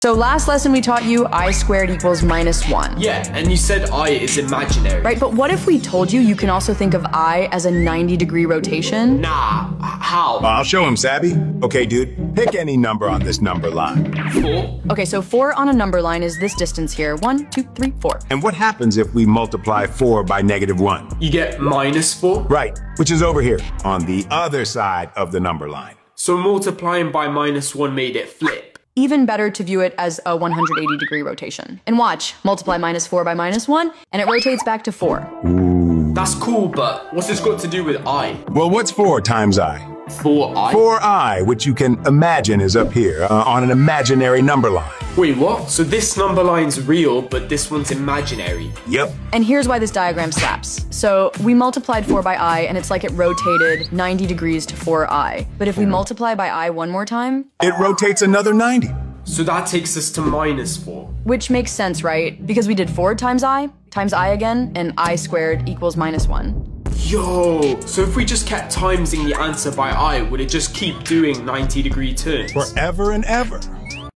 So last lesson we taught you i squared equals minus 1. Yeah, and you said I is imaginary. Right, but what if we told you you can also think of i as a 90 degree rotation? Nah, how? Uh, I'll show him, Sabby. Okay, dude, pick any number on this number line. Four? Okay, so 4 on a number line is this distance here. One, two, three, four. And what happens if we multiply 4 by negative 1? You get minus four? Right, which is over here, on the other side of the number line. So multiplying by minus one made it flip. Even better to view it as a 180 degree rotation. And watch, multiply minus 4 by minus 1, and it rotates back to 4. That's cool, but what's this got to do with I? Well, what's 4 times i? Four I? 4i, which you can imagine is up here uh, on an imaginary number line. Wait, what? So this number line's real, but this one's imaginary. Yep. And here's why this diagram slaps. So we multiplied 4 by i, and it's like it rotated 90 degrees to 4i. But if we multiply by i one more time, It rotates another 90. So that takes us to minus four. which makes sense, right? Because we did 4 times i, times i again, and i squared equals minus 1. Yo, so if we just kept timesing the answer by I, would it just keep doing 90 degree turns? Forever and ever.